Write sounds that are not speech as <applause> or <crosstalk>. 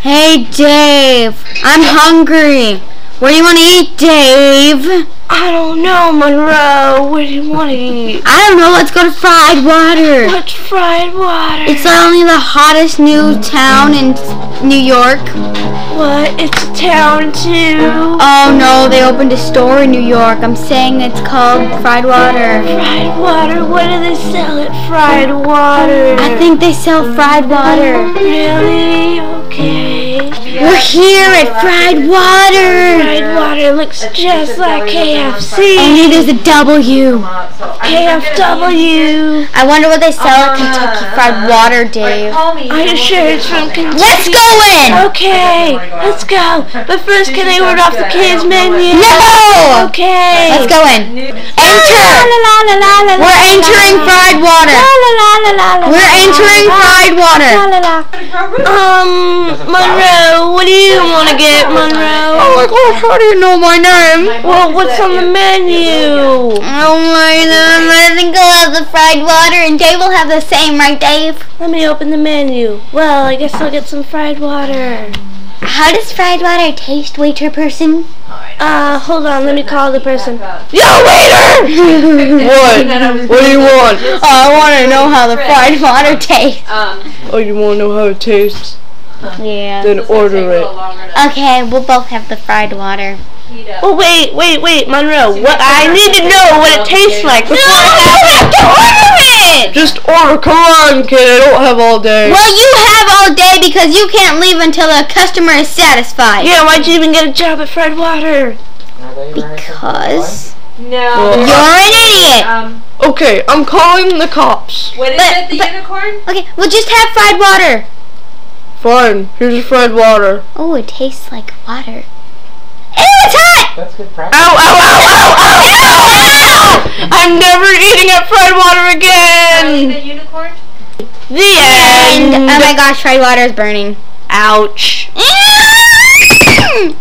Hey, Dave. I'm hungry. What do you want to eat, Dave? I don't know, Monroe. What do you want to eat? I don't know. Let's go to Fried Water. What's fried water? It's only the hottest new town in New York. what? It's a town too. Oh no, they opened a store in New York. I'm saying it's called Fried Water. Fried water. What do they sell at Fried Water? I think they sell fried water. Really? Okay. We're here at Fried Water. Fried water looks just like KFC. Only there's a W. KFW. I wonder what they sell at Kentucky Fried Water, Dave. Are you sure it's from Kentucky? Let's go in. Okay, let's go. But first, can I order off the kids' menu? No. Okay. Let's go in. Enter. We're entering Fried Water. We're entering Fried Water. Um, Monroe, what do you want to get, Monroe? Oh my god, how do you know my name? Well, what's on the menu? Oh my god, I think I'll have the fried water and Dave will have the same, right Dave? Let me open the menu. Well, I guess I'll get some fried water. How does fried water taste, waiter person? Uh, hold on, let me call the person. Yo, waiter! <laughs> <laughs> What? What do you want? Oh, I want to know how the fried water tastes. Um, Oh, you want to know how it tastes? Yeah. Then order it. Okay, we'll both have the fried water. Oh, wait, wait, wait, Monroe. What? I need to know what it tastes like before I have have to order it! Just order, come on, kid. I don't have all day. Well, you have all day because you can't leave until the customer is satisfied. Yeah, why'd you even get a job at Fried Water? Because no. you're an idiot. Um, Okay, I'm calling the cops. what is But- it? The but- unicorn? Okay, we'll just have fried water. Fine, here's your fried water. Oh, it tastes like water. Ew, it's hot! That's good practice. Ow, ow, ow, ow, ow, ow! <laughs> I'm never eating at Fried Water Are you again. the unicorn? The And end. oh my gosh, fried water is burning. Ouch. <laughs>